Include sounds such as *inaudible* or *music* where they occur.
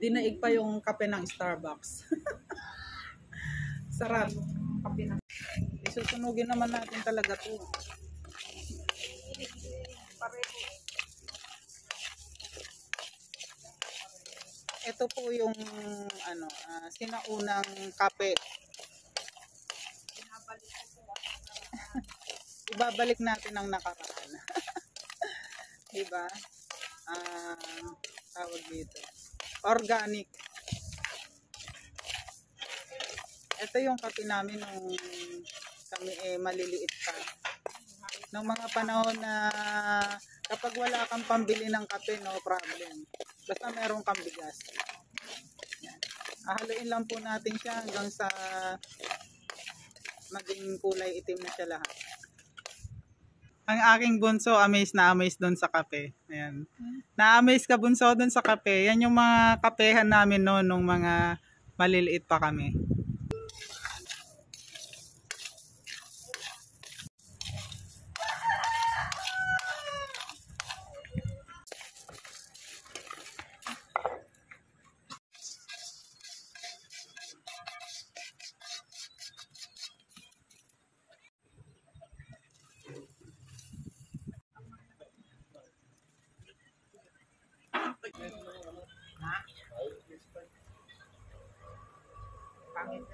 Dinaig pa yung kape ng Starbucks. *laughs* Sarap. Kape na. Isusunugin naman natin talaga to. Ito po yung ano, ah, sinaunang kape. *laughs* Ibabalik natin ang nakaraan. *laughs* 'Di ba? Ah, tawag dito. Organic. Ito yung kape namin nung kami eh maliliit pa. Nung mga panahon na kapag wala kang pambili ng kape, no problem. Basta meron kang bigas. Yan. Ahaluin lang po natin siya hanggang sa maging kulay itim na siya lahat. Ang aking bunso, amazed na amazed doon sa kape. Ayan. Na-amaze ka bunso doon sa kape. Yan yung mga kapehan namin noon nung mga maliliit pa kami. Pangit.